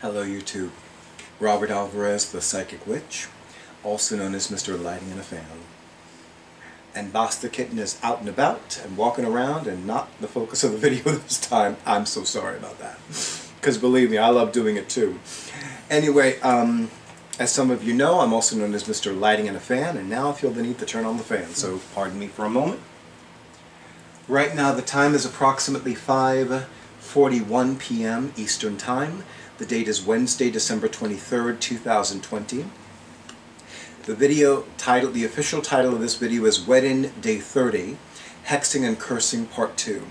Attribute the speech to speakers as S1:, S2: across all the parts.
S1: Hello YouTube. Robert Alvarez, the Psychic Witch, also known as Mr. Lighting in a Fan. And Basta Kitten is out and about and walking around and not the focus of the video this time. I'm so sorry about that. Because believe me, I love doing it too. Anyway, um, as some of you know, I'm also known as Mr. Lighting in a Fan, and now I feel the need to turn on the fan, so pardon me for a moment. Right now the time is approximately 5.41 p.m. Eastern Time. The date is Wednesday, December 23rd, 2020. The video title, the official title of this video is WEDIN Day 30, Hexing and Cursing Part 2.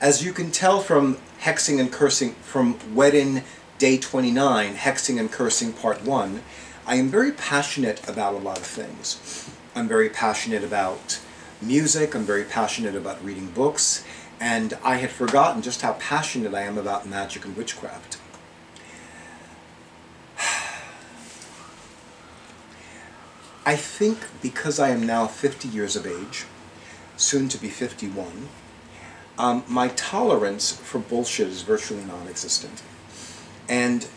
S1: As you can tell from Hexing and Cursing, from WEDIN Day 29, Hexing and Cursing Part 1, I am very passionate about a lot of things. I'm very passionate about music, I'm very passionate about reading books, and I had forgotten just how passionate I am about magic and witchcraft. I think because I am now 50 years of age, soon to be 51, um, my tolerance for bullshit is virtually non-existent. And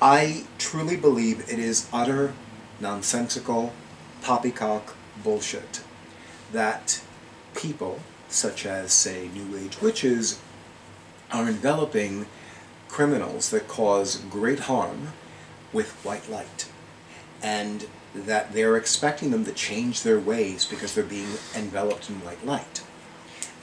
S1: I truly believe it is utter, nonsensical, poppycock bullshit that people, such as, say, New Age witches, are enveloping criminals that cause great harm with white light. And that they're expecting them to change their ways because they're being enveloped in white light.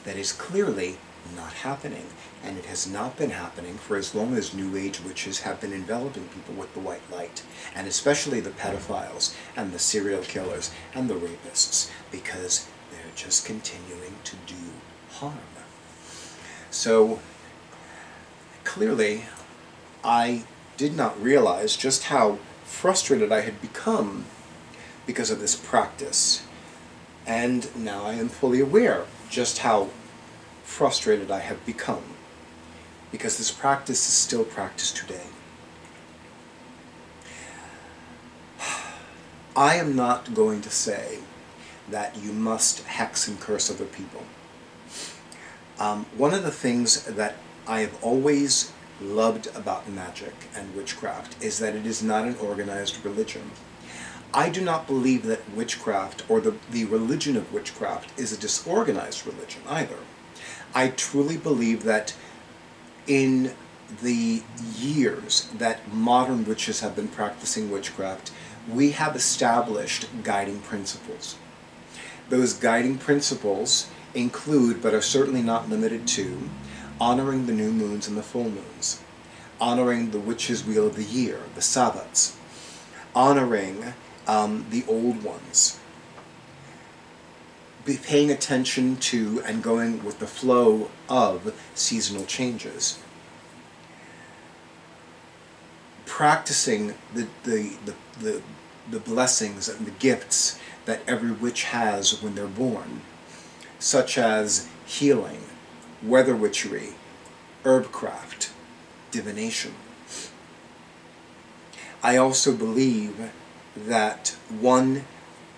S1: That is clearly not happening, and it has not been happening for as long as New Age witches have been enveloping people with the white light, and especially the pedophiles, and the serial killers, and the rapists, because they're just continuing to do harm. So, clearly, I did not realize just how frustrated I had become because of this practice. And now I am fully aware just how frustrated I have become because this practice is still practiced today. I am not going to say that you must hex and curse other people. Um, one of the things that I have always loved about magic and witchcraft is that it is not an organized religion. I do not believe that witchcraft, or the, the religion of witchcraft, is a disorganized religion either. I truly believe that in the years that modern witches have been practicing witchcraft, we have established guiding principles. Those guiding principles include, but are certainly not limited to, honoring the new moons and the full moons, honoring the witch's wheel of the year, the Sabbats, honoring um, the old ones, be paying attention to and going with the flow of seasonal changes, practicing the, the, the, the, the blessings and the gifts that every witch has when they're born, such as healing, weather witchery, herbcraft, divination. I also believe that one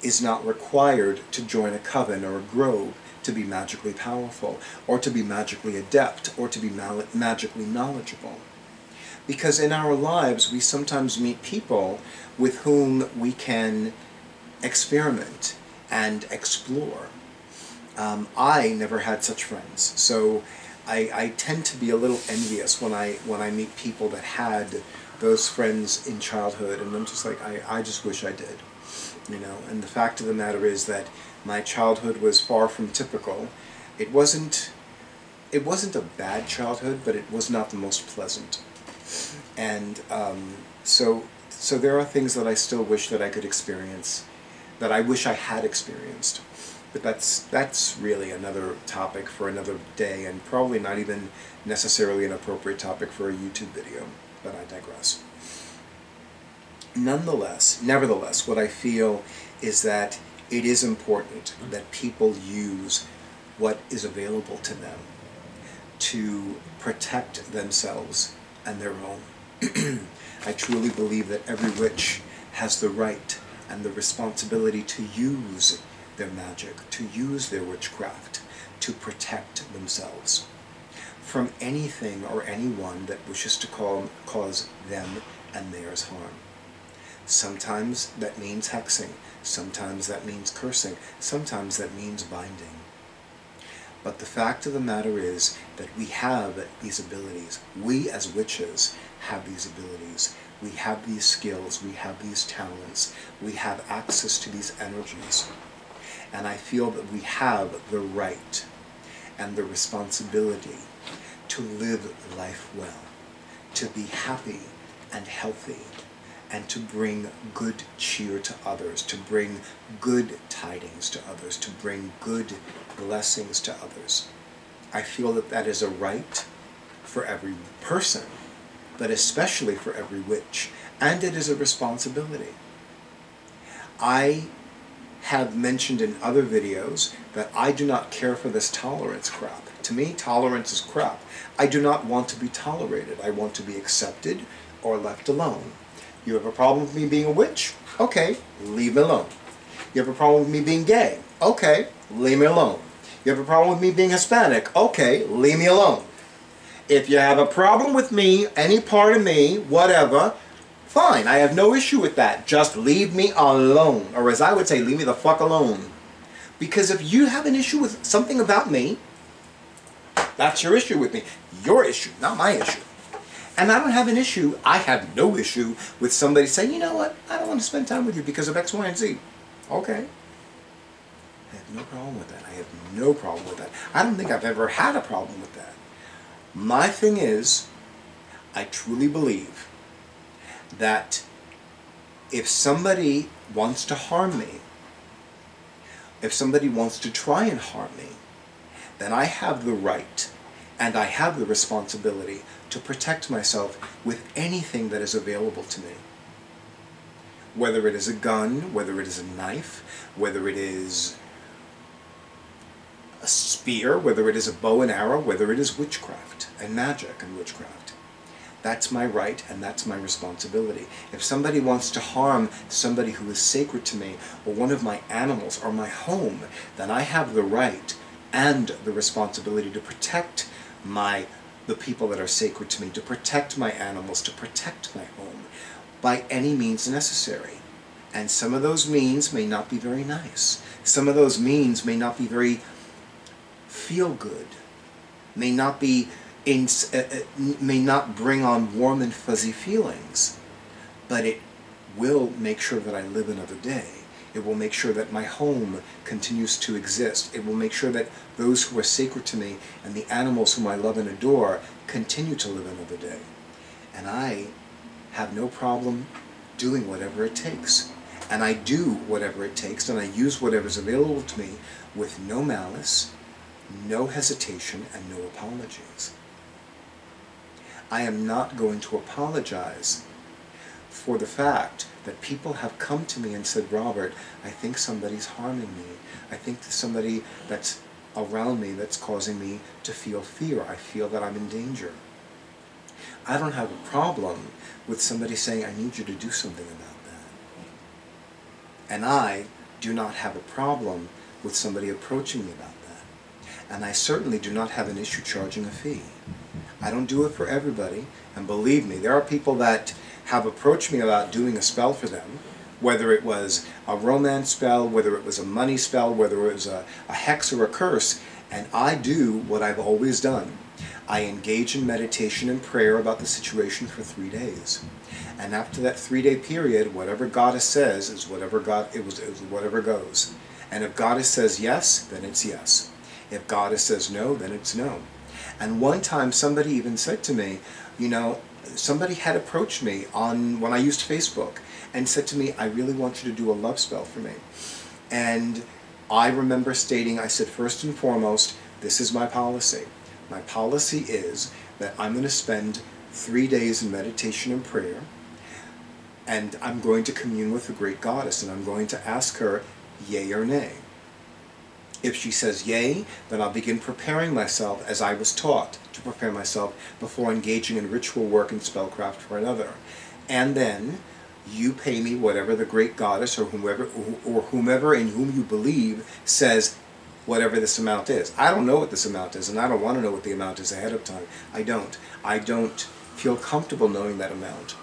S1: is not required to join a coven or a grove to be magically powerful, or to be magically adept, or to be magically knowledgeable. Because in our lives, we sometimes meet people with whom we can experiment and explore. Um, I never had such friends, so I, I tend to be a little envious when I when I meet people that had those friends in childhood, and I'm just like, I, I just wish I did, you know. And the fact of the matter is that my childhood was far from typical. It wasn't, it wasn't a bad childhood, but it was not the most pleasant. And um, so, so there are things that I still wish that I could experience, that I wish I had experienced. But that's, that's really another topic for another day, and probably not even necessarily an appropriate topic for a YouTube video but I digress. Nonetheless, nevertheless, what I feel is that it is important that people use what is available to them to protect themselves and their own. I truly believe that every witch has the right and the responsibility to use their magic, to use their witchcraft, to protect themselves. from anything or anyone that wishes to call, cause them and theirs harm. Sometimes that means hexing, sometimes that means cursing, sometimes that means binding. But the fact of the matter is that we have these abilities. We as witches have these abilities. We have these skills, we have these talents, we have access to these energies. And I feel that we have the right and the responsibility to live life well, to be happy and healthy, and to bring good cheer to others, to bring good tidings to others, to bring good blessings to others. I feel that that is a right for every person, but especially for every witch, and it is a responsibility. I have mentioned in other videos that I do not care for this tolerance crap. To me, tolerance is crap. I do not want to be tolerated. I want to be accepted or left alone. You have a problem with me being a witch? Okay, leave me alone. You have a problem with me being gay? Okay, leave me alone. You have a problem with me being Hispanic? Okay, leave me alone. If you have a problem with me, any part of me, whatever, fine. I have no issue with that. Just leave me alone. Or as I would say, leave me the fuck alone. Because if you have an issue with something about me, that's your issue with me. Your issue, not my issue. And I don't have an issue, I have no issue with somebody saying, you know what, I don't want to spend time with you because of X, Y, and Z. Okay. I have no problem with that. I have no problem with that. I don't think I've ever had a problem with that. My thing is, I truly believe that if somebody wants to harm me, if somebody wants to try and harm me, then I have the right and I have the responsibility to protect myself with anything that is available to me. Whether it is a gun, whether it is a knife, whether it is a spear, whether it is a bow and arrow, whether it is witchcraft and magic and witchcraft. That's my right and that's my responsibility. If somebody wants to harm somebody who is sacred to me, or one of my animals, or my home, then I have the right and the responsibility to protect my the people that are sacred to me, to protect my animals, to protect my home by any means necessary. And some of those means may not be very nice. Some of those means may not be very feel good, may not be in, uh, uh, may not bring on warm and fuzzy feelings, but it will make sure that I live another day. It will make sure that my home continues to exist. It will make sure that those who are sacred to me and the animals whom I love and adore continue to live another day. And I have no problem doing whatever it takes. And I do whatever it takes, and I use whatever is available to me with no malice, no hesitation, and no apologies. I am not going to apologize for the fact that people have come to me and said, Robert, I think somebody's harming me. I think somebody that's around me that's causing me to feel fear. I feel that I'm in danger. I don't have a problem with somebody saying, I need you to do something about that. And I do not have a problem with somebody approaching me about that. And I certainly do not have an issue charging a fee. I don't do it for everybody, and believe me, there are people that have approached me about doing a spell for them, whether it was a romance spell, whether it was a money spell, whether it was a, a hex or a curse, and I do what I've always done. I engage in meditation and prayer about the situation for three days. And after that three-day period, whatever Goddess says is whatever God it was, it was whatever goes. And if Goddess says yes, then it's yes. If Goddess says no, then it's no. And one time somebody even said to me, you know, somebody had approached me on when I used Facebook and said to me, I really want you to do a love spell for me. And I remember stating, I said, first and foremost, this is my policy. My policy is that I'm going to spend three days in meditation and prayer, and I'm going to commune with the great goddess, and I'm going to ask her, yay or nay. If she says yay, then I'll begin preparing myself as I was taught to prepare myself before engaging in ritual work and spellcraft for another. And then you pay me whatever the great goddess or whomever or whomever in whom you believe says whatever this amount is. I don't know what this amount is, and I don't want to know what the amount is ahead of time. I don't. I don't feel comfortable knowing that amount.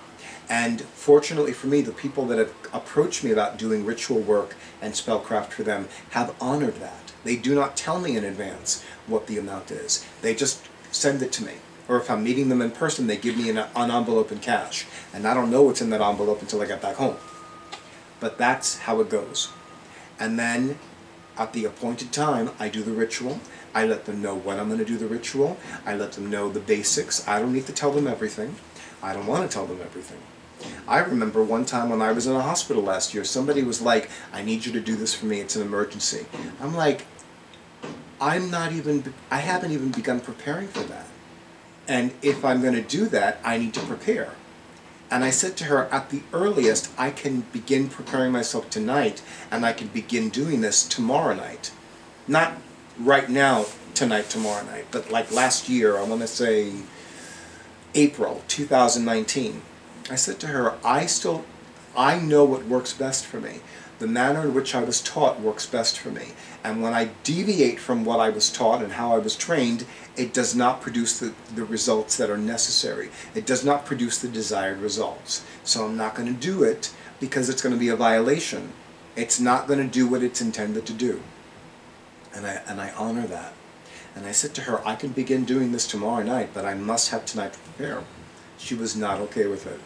S1: And fortunately for me, the people that have approached me about doing ritual work and spellcraft for them have honored that. They do not tell me in advance what the amount is. They just send it to me. Or if I'm meeting them in person, they give me an, an envelope in cash. And I don't know what's in that envelope until I get back home. But that's how it goes. And then at the appointed time, I do the ritual. I let them know when I'm going to do the ritual. I let them know the basics. I don't need to tell them everything. I don't want to tell them everything. I remember one time when I was in a hospital last year, somebody was like, I need you to do this for me, it's an emergency. I'm like, I'm not even, I haven't even begun preparing for that. And if I'm going to do that, I need to prepare. And I said to her, at the earliest, I can begin preparing myself tonight, and I can begin doing this tomorrow night. Not right now, tonight, tomorrow night, but like last year, I want to say April 2019. I said to her, I still, I know what works best for me. The manner in which I was taught works best for me. And when I deviate from what I was taught and how I was trained, it does not produce the, the results that are necessary. It does not produce the desired results. So I'm not going to do it because it's going to be a violation. It's not going to do what it's intended to do. And I, and I honor that. And I said to her, I can begin doing this tomorrow night, but I must have tonight to prepare. She was not okay with it.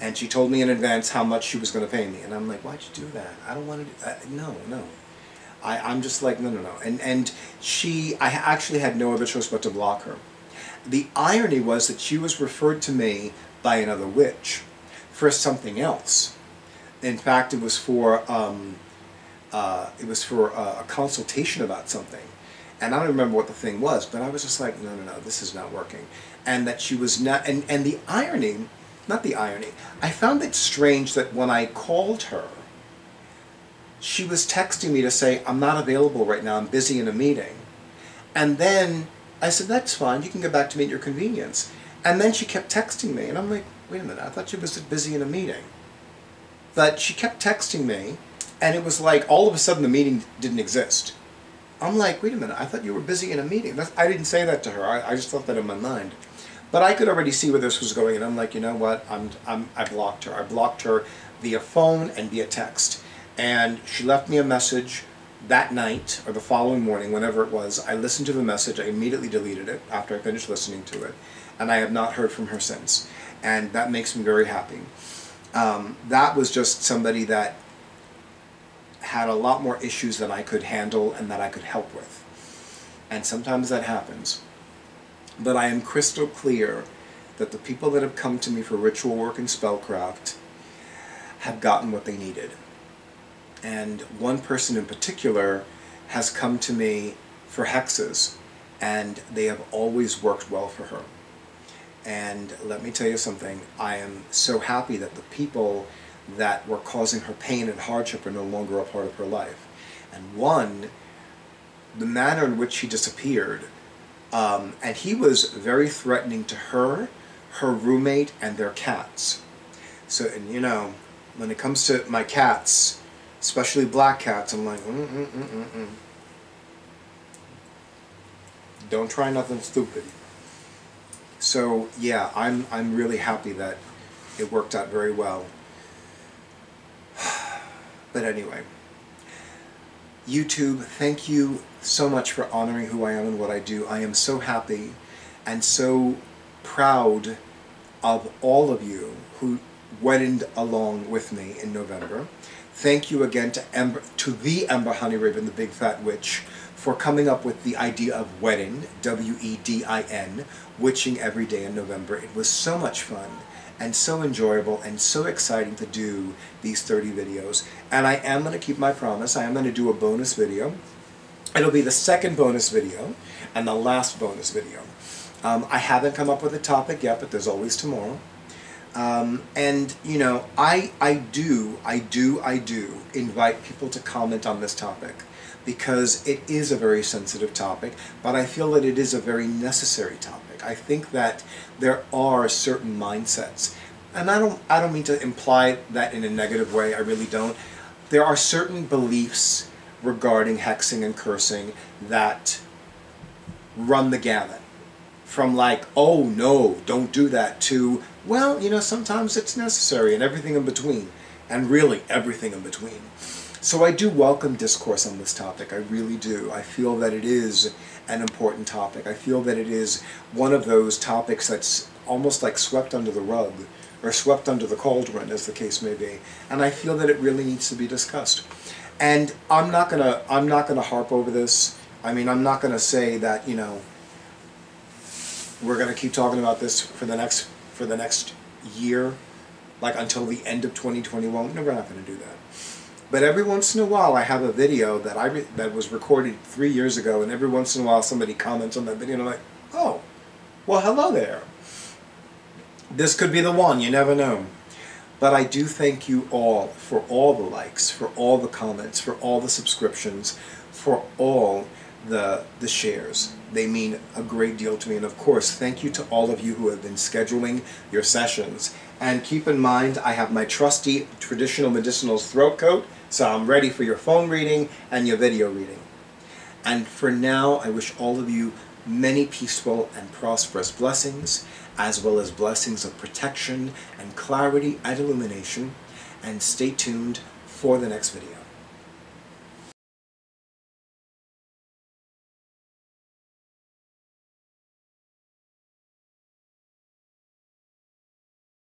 S1: And she told me in advance how much she was going to pay me. And I'm like, why'd you do that? I don't want to do uh, No, no. I, I'm just like, no, no, no. And, and she, I actually had no other choice but to block her. The irony was that she was referred to me by another witch for something else. In fact, it was for, um, uh, it was for a, a consultation about something. And I don't remember what the thing was, but I was just like, no, no, no, this is not working. And that she was not, and, and the irony, not the irony, I found it strange that when I called her, she was texting me to say, I'm not available right now, I'm busy in a meeting. And then I said, that's fine, you can go back to me at your convenience. And then she kept texting me, and I'm like, wait a minute, I thought she was busy in a meeting. But she kept texting me, and it was like all of a sudden the meeting didn't exist. I'm like, wait a minute, I thought you were busy in a meeting. That's, I didn't say that to her. I, I just thought that in my mind. But I could already see where this was going, and I'm like, you know what? I'm, I'm, I blocked her. I blocked her via phone and via text. And she left me a message that night, or the following morning, whenever it was. I listened to the message. I immediately deleted it after I finished listening to it. And I have not heard from her since. And that makes me very happy. Um, that was just somebody that had a lot more issues than I could handle and that I could help with. And sometimes that happens. But I am crystal clear that the people that have come to me for ritual work and spellcraft have gotten what they needed. And one person in particular has come to me for hexes, and they have always worked well for her. And let me tell you something, I am so happy that the people that were causing her pain and hardship are no longer a part of her life. And one, the manner in which she disappeared, um, and he was very threatening to her, her roommate, and their cats. So, and you know, when it comes to my cats, especially black cats, I'm like, mm mm mm mm mm. Don't try nothing stupid. So yeah, I'm I'm really happy that it worked out very well. But anyway, YouTube, thank you so much for honoring who I am and what I do. I am so happy and so proud of all of you who wedded along with me in November. Thank you again to Ember, to the Ember Honeyraven, the Big Fat Witch, for coming up with the idea of WEDIN, W-E-D-I-N, witching every day in November. It was so much fun and so enjoyable and so exciting to do these 30 videos. And I am going to keep my promise. I am going to do a bonus video. It'll be the second bonus video and the last bonus video. Um, I haven't come up with a topic yet, but there's always tomorrow. Um, and, you know, I, I do, I do, I do invite people to comment on this topic because it is a very sensitive topic, but I feel that it is a very necessary topic. I think that there are certain mindsets, and I don't, I don't mean to imply that in a negative way, I really don't. There are certain beliefs regarding hexing and cursing that run the gamut. From like, oh no, don't do that, to, well, you know, sometimes it's necessary, and everything in between, and really everything in between. So I do welcome discourse on this topic, I really do. I feel that it is an important topic. I feel that it is one of those topics that's almost like swept under the rug, or swept under the cauldron, as the case may be. And I feel that it really needs to be discussed. And I'm not gonna I'm not gonna harp over this. I mean, I'm not gonna say that you know we're gonna keep talking about this for the next for the next year, like until the end of 2021. No, we're not gonna do that. But every once in a while, I have a video that I that was recorded three years ago, and every once in a while, somebody comments on that video, and I'm like, oh, well, hello there. This could be the one. You never know. But I do thank you all for all the likes, for all the comments, for all the subscriptions, for all the the shares. They mean a great deal to me. And of course, thank you to all of you who have been scheduling your sessions. And keep in mind, I have my trusty traditional medicinals throat coat, so I'm ready for your phone reading and your video reading. And for now, I wish all of you many peaceful and prosperous blessings, as well as blessings of protection and clarity and illumination. And stay tuned for the next video.